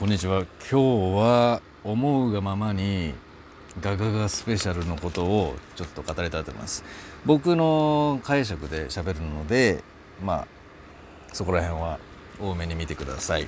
こんにちは。今日は思うがままにガガガスペシャルのことをちょっと語りたいと思います。僕の解釈で喋るのでまあそこら辺は多めに見てください。